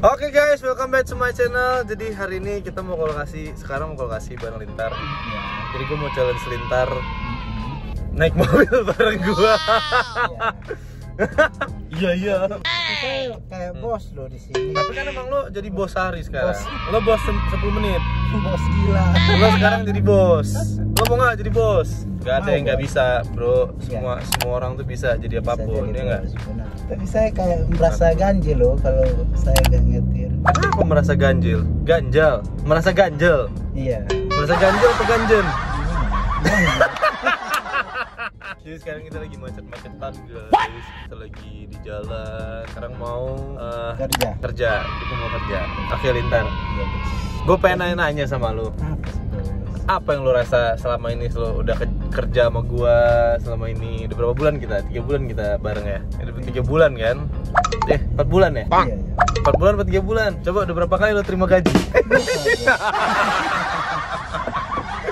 Oke guys, welcome back to my channel. Jadi hari ini kita mau ke lokasi, sekarang mau ke lokasi bareng Lintar. Jadi gue mau challenge Lintar naik mobil bareng gua. Iya iya. Saya kayak bos lo di sini. Tapi kan emang lo jadi bos hari sekarang. Bos. Lo bos sem- 10 menit. Bos gila. Lo sekarang jadi bos. Lo mau nggak jadi bos? Gak ada Mau, yang nggak bisa, bro. Semua semua orang tuh bisa jadi Bisa apa pun, jadi ya nggak? Tapi saya kayak merasa ganjil loh kalau saya gak nyetir. Kenapa merasa ganjil? Ganjal, merasa ganjel, Iya. merasa ganjel atau ganjen? Gimana? Jadi sekarang kita lagi macet-macetan guys. Kita lagi di jalan. Sekarang mau eh, Kerja. kerja. Kita mau kerja. Oke Lintar. Gue pengen nanya-nanya sama lu. Apa yang lu rasa selama ini lo udah ke- kerja sama gua selama ini udah berapa bulan kita? Tiga bulan kita bareng ya? Ya, Udah tiga bulan kan? Eh, empat bulan ya? Iya, iya. Empat bulan atau tiga bulan? Coba udah berapa kali lo terima gaji?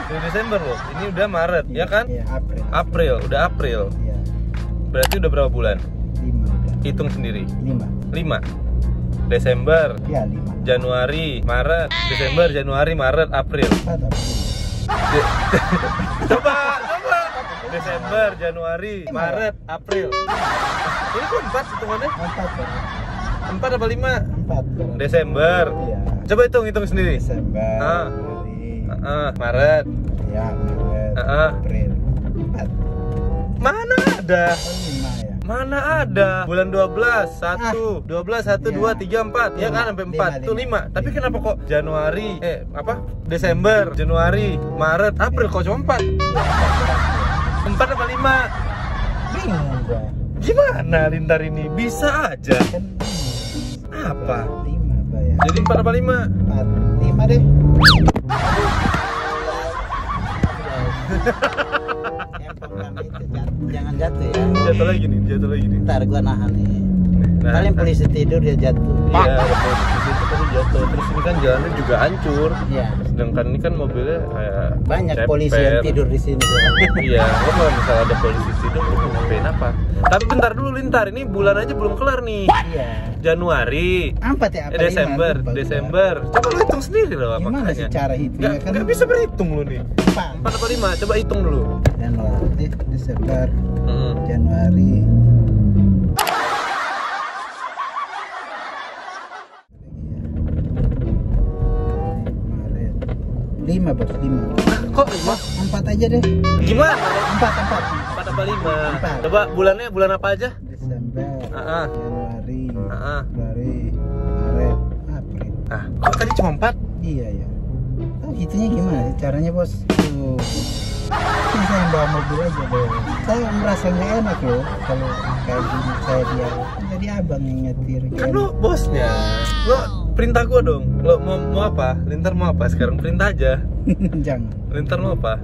Dari Desember loh. Ini udah Maret, ya kan? Iya, April. April, udah April. Iya. Berarti udah berapa bulan? Lima udah. Hitung sendiri. Lima. 5 Desember, Iya, lima. Januari, Maret, Desember, Januari, Maret, April. De- coba, coba. Desember, Januari, Maret, April. Ini kok empat hitungannya? Empat. Empat apa lima? Empat. Desember. Iya. Coba hitung, hitung sendiri. Desember. Ah. Ah, Maret. Iya, Maret. Ah, ah. April. Empat. Mana ada? Oh, lima ya. Mana ada? Bulan 12, 1, 12, 1, 2, 3, 4 Ya kan sampai 4, Lima, tuh lima. 5 Tapi kenapa kok Januari, eh apa? Desember, Januari, Maret, April kok cuma 4? 4 apa 5? Bingung gua. Gimana Lintar ini? Bisa aja Kan. Apa? Lima apa ya? Jadi 4 apa 5? Empat. Lima deh. Yang pertama itu jat- jangan jatuh ya. Jatuh lagi nih, jatuh lagi nih Ntar gua nahan nih. Nah, Kalian ntar- polisi tidur dia jatuh. Iya, jatuh Terus ini kan jalannya juga hancur Iya. Sedangkan ini kan mobilnya kayak Banyak ceper. polisi yang tidur di sini. Iya, lo kalau misalnya ada polisi tidur, lo mau ngapain apa? Tapi bentar dulu Lintar, ini bulan aja belum kelar nih Iya. Januari, Empat ya? eh, Apa Desember, lima? Desember Coba lo hitung sendiri loh Gimana makanya sih cara hitungnya Nggak, kan? nggak bisa berhitung lo nih Empat. Empat apa lima? Coba hitung dulu Januari, Desember, Hmm. Januari. Lima bos, lima. Kok lima? Empat aja deh. Gimana? Empat, empat. Empat apa lima? Empat. Coba bulannya bulan apa aja? Desember. Januari. Februari, Maret, April. Ah, kok tadi cuma empat? Iya ya. Oh, hitungnya gimana caranya bos? Tuh. Kan saya yang bawa mobil aja bos. Saya merasa nggak enak loh kalau kayak gini saya dia. Jadi abang yang nyetir. Kan lo bosnya Lo perintah gua dong Lo mau, mau apa? Lintar mau apa sekarang? Perintah aja Jangan. Lintar mau apa?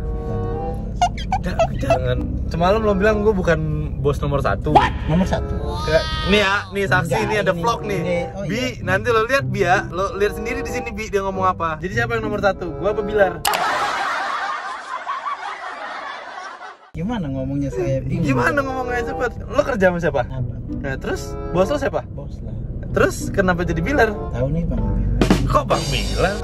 Ja- jangan semalam lo bilang gue bukan bos nomor satu Nomor satu. Kayak, nih ya nih saksi Enggak, ini ada ini- vlog nih ini- oh bi iya. nanti lo lihat bi ya lo lihat sendiri di sini bi dia ngomong apa jadi siapa yang nomor satu gue apa bilar Gimana ngomongnya saya bingung. gimana ngomongnya cepet lo kerja sama siapa nah terus bos lo siapa Bos lah. Terus kenapa jadi bilar Tahu nih bang. kok bang bilar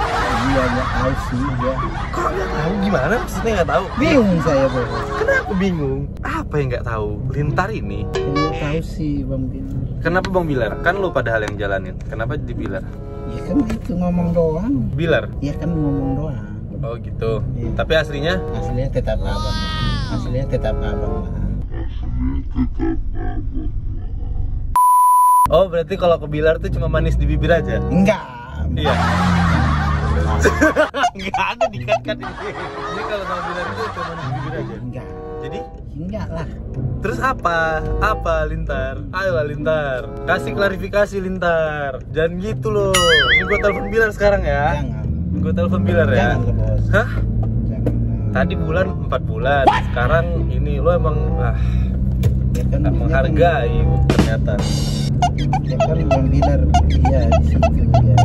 Iya nggak tahu sih dia. kok nggak tahu gimana maksudnya nggak tahu Bingung saya bos. kenapa bingung apa yang nggak tahu lintar ini Nggak tahu sih bang Bilar. kenapa bang bilar kan lo padahal yang jalanin kenapa jadi bilar Ya kan itu ngomong doang. bilar Ya kan ngomong doang. oh gitu Iya. tapi aslinya Aslinya tetap abang. Aslinya tetap abang lah. Oh berarti kalau ke Bilar tuh cuma manis di bibir aja? Enggak. Iya. Enggak ada dikat-kat ini. Ini kalau sama Bilar itu cuma manis di bibir aja. Enggak. Jadi Enggak lah. terus apa? Apa Lintar? Ayolah Lintar. Kasih klarifikasi Lintar. Jangan gitu loh. Ini gua telepon Bilar sekarang ya. Jangan. Gua telepon Bilar ya. Jangan lah bos. Hah? Jangan. lah. Tadi bulan 4 bulan. Sekarang ini lo emang ah Ya kan, nggak ya kan- menghargai ternyata ya kan bilang dia di iya, situ ya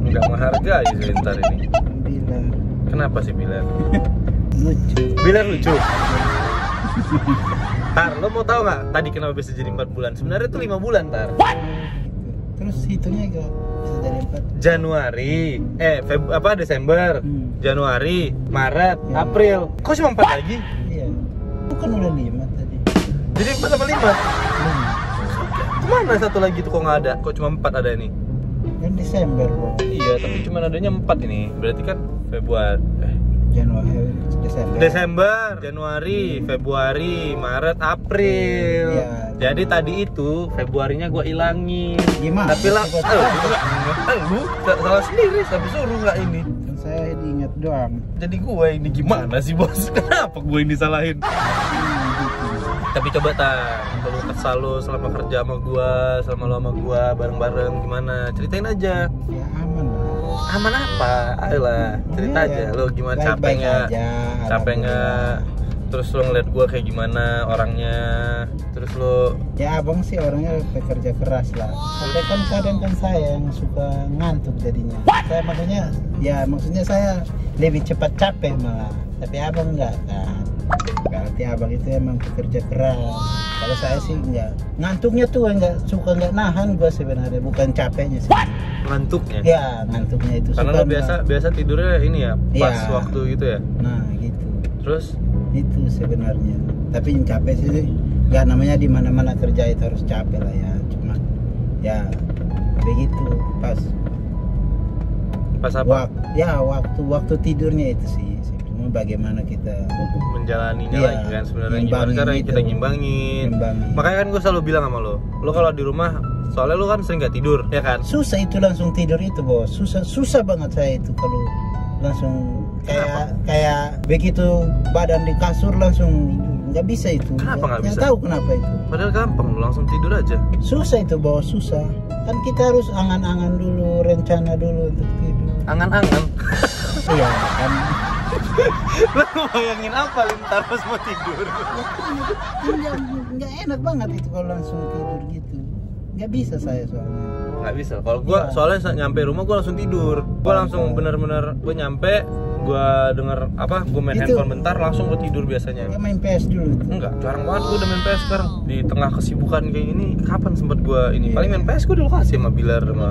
nggak menghargai sebentar ini bilar kenapa sih bilar lucu bilar lucu Tar, lo mau tahu nggak tadi kenapa bisa jadi empat bulan? Sebenarnya itu lima bulan, Tar. What? Terus hitungnya gak bisa jadi empat Januari, eh Feb apa Desember, hmm. Januari, Maret, ya. April. Kok cuma empat lagi? Iya. Bukan udah lima tadi. Jadi empat sama lima Mana satu lagi tuh kok nggak ada? Kok cuma empat ada ini? Kan Desember kok. Iya, tapi cuma adanya empat ini. Berarti kan Februari. Eh, Januari, eh, Desember. Desember, Januari, Februari, Maret, April. Ya, Jadi tadi itu Februarinya gue ilangi. Gimana? Tapi lah, eh, lu salah sendiri, tapi suruh nggak ini. Dan saya diingat doang. Jadi gue ini gimana sih bos? Kenapa gue ini salahin? Tapi coba tak, kalau kesal lo selama kerja sama gue, selama lo sama gue bareng-bareng gimana? Ceritain aja. ya aman lah Aman apa? Ayolah, cerita Iya, aja. ya. Lo gimana Baik-baik capek nggak? Capek nggak? Terus lo ngeliat gue kayak gimana orangnya? Terus lo ya abang sih orangnya pekerja keras lah tapi kan kadang kan saya yang suka ngantuk jadinya saya makanya ya maksudnya saya lebih cepat capek malah tapi abang enggak kan berarti abang itu emang pekerja keras. Kalau saya sih enggak ngantuknya tuh enggak suka enggak nahan gua sebenarnya bukan capeknya sih. Ngantuknya? ya ngantuknya itu Karena suka lo biasa biasa tidurnya ini ya pas Iya. waktu gitu ya. nah gitu. Terus? Itu sebenarnya. Tapi yang capek sih nggak namanya di mana mana kerja itu harus capek lah ya. Cuma ya begitu pas pas apa? wak ya waktu waktu tidurnya itu sih bagaimana kita Menjalaninya Iya, lagi kan sebenarnya gimana caranya gitu. kita ngimbangin. Ngimbangin. Makanya kan gue selalu bilang sama lo, lo kalau di rumah soalnya lo kan sering gak tidur, ya kan? susah itu langsung tidur itu bos susah susah banget saya itu kalau langsung kayak kayak begitu badan di kasur langsung nggak bisa itu Kenapa nggak bisa? tahu kenapa itu Padahal gampang lo langsung tidur aja. susah itu bos susah kan kita harus angan-angan dulu rencana dulu untuk tidur Angan-angan. iya kan lo bayangin apa lintar pas mau tidur? nggak nggak enak banget itu kalau langsung tidur gitu nggak bisa saya soalnya Gak bisa. Kalau gue Iya. soalnya saat nyampe rumah gue langsung tidur. Gue langsung bener-bener gue nyampe, gue denger apa, gue main Itu- handphone bentar, langsung gue tidur biasanya. ya main PS dulu Enggak, jarang banget gue udah main PS sekarang Di tengah kesibukan kayak gini, kapan sempet gue ini? Iya. Paling main PS gue di lokasi sama Bilar sama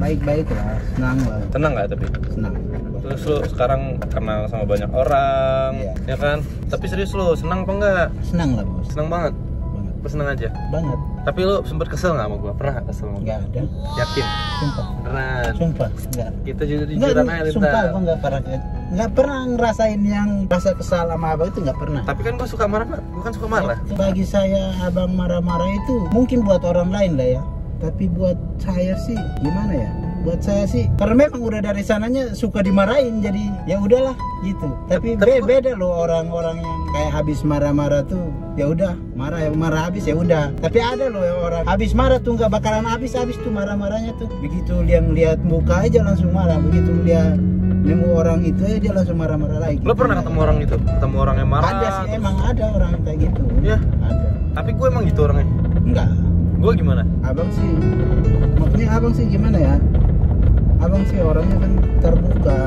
baik-baik lah senang lah Tenang gak tapi? senang Terus lo sekarang kenal sama banyak orang, Iya. ya kan? Tapi serius lo, senang apa enggak? senang lah bos. Senang banget, banget. Gue seneng aja? Banget. Tapi lo sempet kesel gak sama gue? Pernah gak kesel sama nggak ada. Yakin? sumpah. Beneran? sumpah nggak. Kita jujur Enggak, jujuran aja sumpah gua nggak pernah nggak pernah ngerasain yang rasa kesal sama abang itu nggak pernah. Tapi kan gue suka marah, gue kan suka marah. Bagi saya abang marah-marah itu mungkin buat orang lain lah ya. Tapi buat saya sih gimana ya buat saya sih karena memang udah dari sananya suka dimarahin jadi ya udahlah gitu tapi, Tapi beda loh orang-orang yang kayak habis marah-marah tuh ya udah marah ya marah habis ya udah tapi ada loh yang orang habis marah tuh nggak bakalan habis habis tuh marah-marahnya tuh begitu dia lihat muka aja langsung marah begitu dia nemu orang itu aja dia langsung marah-marah lagi Lo pernah ketemu orang itu? Ketemu orang yang marah? ada sih emang ada orang kayak gitu Iya. ada Tapi gue emang gitu orangnya enggak Gue gimana? abang sih maksudnya abang sih gimana ya abang sih orangnya kan terbuka.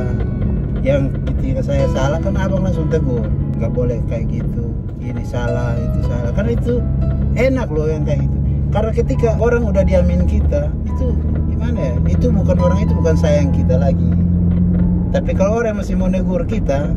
Yang ketika saya salah kan abang langsung tegur. Nggak boleh kayak gitu. Ini salah itu salah. Kan itu enak loh yang kayak gitu. Karena ketika orang udah diamin kita itu gimana ya? Itu bukan orang itu bukan sayang kita lagi. Tapi kalau orang masih mau negur kita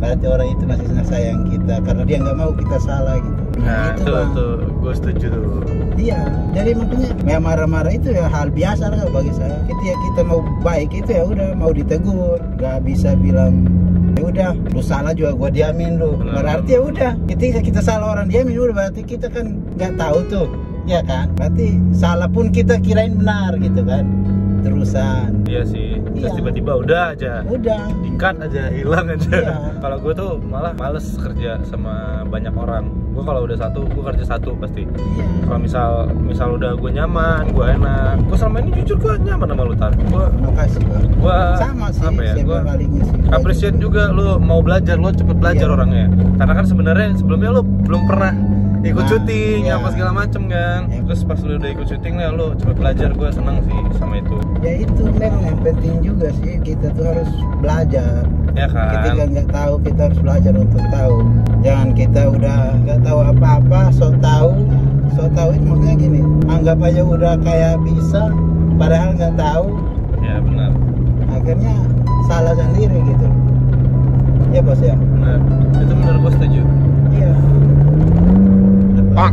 berarti orang itu masih sayang kita. Karena dia nggak mau kita salah gitu Nah, Gitu, tuh, gue setuju tuh Iya, jadi makanya ya marah-marah itu ya hal biasa lah bagi saya. Ketika kita mau baik itu ya udah mau ditegur, nggak bisa bilang ya udah lu salah juga gua diamin lu. Berarti ya udah, ketika kita salah orang diamin udah berarti kita kan nggak tahu tuh, ya kan? Berarti salah pun kita kirain benar gitu kan. Terusan, Iya sih, terus Iya. tiba-tiba udah aja udah. Dikat aja, hilang aja Iya. Kalau gue tuh malah males kerja sama banyak orang Gue kalau udah satu, gue kerja satu pasti Iya. Kalau misal misal udah gue nyaman, gue enak Gue selama ini jujur gue nyaman sama lu Tar Gue Makasih bang. Gua Sama sih, apa ya? sih. appreciate juga lu mau belajar, lu cepet belajar Iya. orangnya Karena kan sebenarnya sebelumnya lu belum pernah ikut Nah, syuting iya. apa segala macem kan? Iya. Terus pas lu udah ikut syuting ya lu cepet belajar, gue seneng sih sama itu. Ya itu memang yang penting juga sih kita tuh harus belajar. Ya ketika kan? nggak tahu kita harus belajar untuk tahu. Jangan kita udah nggak tahu apa-apa so tahu so tahu itu maksudnya gini anggap aja udah kayak bisa padahal nggak tahu. Ya benar. Akhirnya salah sendiri gitu. Ya bos ya? Benar. Itu benar gue setuju. Iya Pak.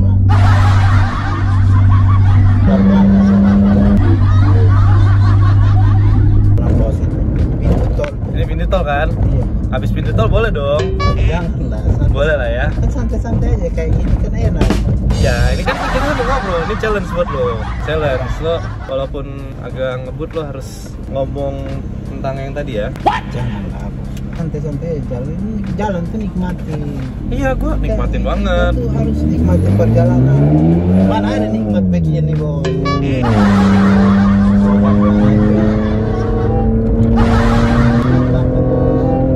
Ini pintu tol kan? Iya. Habis pintu tol boleh dong. Janganlah santai. boleh lah ya. Kan santai-santai aja kayak gini kan enak. Ya ini kan kita udah ngobrol ini challenge buat lo. Challenge lo walaupun agak ngebut lo harus ngomong tentang yang tadi ya. Janganlah bos santai-santai jalan ini jalan tuh nikmatin. Iya gue nikmatin banget. tuh harus nikmatin perjalanan. Mana ada nikmat begini bos?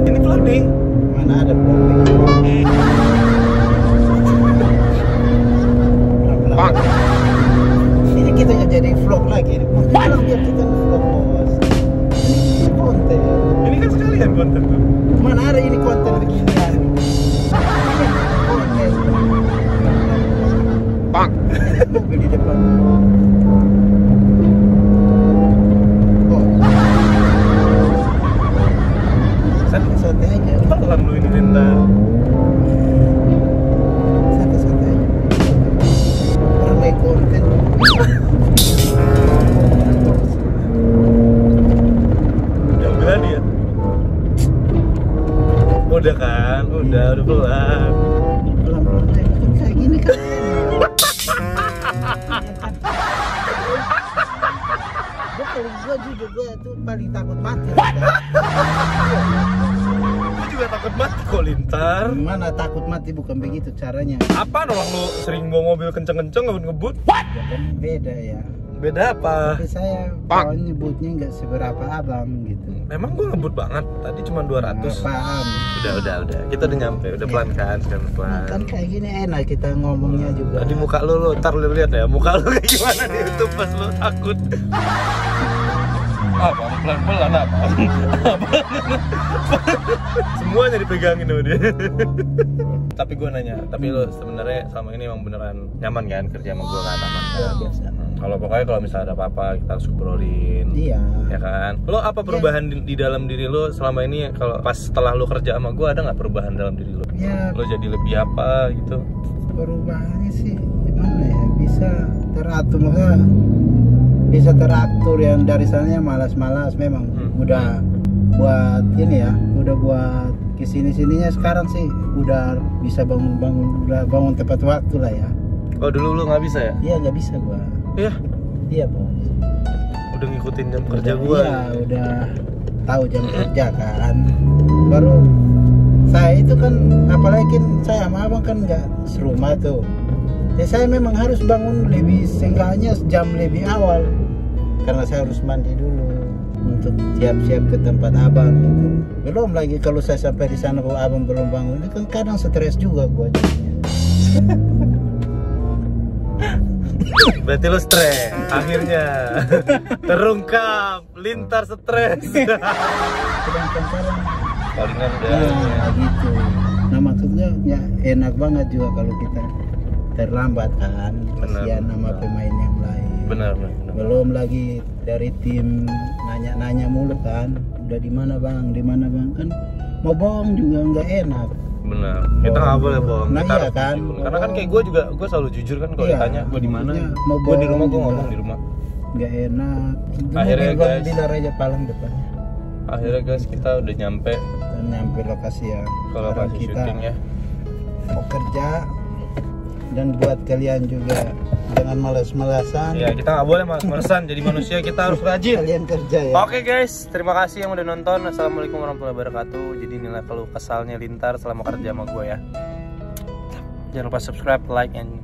Ini flooding. Mana ada takut mati kok lintar? Mana takut mati? Bukan begitu caranya. Apa orang lu sering bawa mobil kenceng-kenceng ngebut ngebut ya kan beda ya. Beda apa? Tapi saya Pak. kalau nyebutnya nggak seberapa abang gitu. Memang gua ngebut banget. Tadi cuma 200 Nggak paham. Udah udah udah. Kita udah nyampe. Udah pelan kan sekarang Nah, kan pelan kayak gini enak kita ngomongnya juga. Tadi muka lu lu ntar lu lihat ya. Muka lu kayak gimana di YouTube pas lu takut apa? Pelan pelan apa? Semuanya dipegangin sama dia. Tapi gue nanya tapi lo sebenarnya selama ini emang beneran nyaman kan kerja sama gue kan? Aman Ya, kan biasa. Kalau pokoknya kalau misalnya ada apa-apa kita harus ngobrolin iya. Ya kan? Lo apa perubahan di, di dalam diri lo selama ini kalau pas setelah lo kerja sama gue ada nggak perubahan dalam diri lo? Ya lo jadi lebih apa gitu? Perubahannya sih gimana ya bisa teratur maksudnya bisa teratur yang dari sananya malas-malas memang Hmm. udah buat ini ya udah buat ke sini sininya sekarang sih udah bisa bangun bangun udah bangun tepat waktu lah ya. Oh dulu lo nggak bisa ya? Iya nggak bisa gua. Iya? Iya bos. Udah ngikutin jam kerja Udah- gue iya udah tahu jam kerja kan. Baru saya itu kan apalagi kan saya sama abang kan nggak serumah tuh ya saya memang harus bangun lebih seenggaknya jam lebih awal. Karena saya harus mandi dulu untuk siap-siap ke tempat abang gitu. Belum lagi kalau saya sampai di sana kalau abang belum bangun itu kan kadang stres juga gua jadinya. Berarti lo stres akhirnya. Terungkap lintar stres. Sedangkan sekarang palingan udah. Nah, gitu. Nah, maksudnya ya enak banget juga kalau kita terlambat kan. Kasihan sama pemain yang lain. benar benar, benar. Belum lagi dari tim nanya-nanya mulu kan. Udah di mana Bang? Di mana Bang? Kan mau bohong juga nggak enak. benar kita nggak boleh bohong Nah, kita iya kan. jujur. karena kan kayak gue juga gue selalu jujur kan kalau Iya. ditanya gue di mana gue di rumah gue ngomong di rumah Nggak enak. Akhirnya, Mobil Bang guys. Bilar aja paling depannya. akhirnya guys kita udah nyampe Dan nyampe lokasi ya. ke Sekarang lokasi kita syuting ya mau kerja dan buat kalian juga jangan malas-malasan. ya kita nggak boleh malas-malasan jadi manusia kita harus rajin Kalian kerja ya. Oke guys, terima kasih yang udah nonton. Assalamualaikum warahmatullahi wabarakatuh. Jadi inilah kalau kesalnya lintar selama kerja sama gue ya. Jangan lupa subscribe, like, and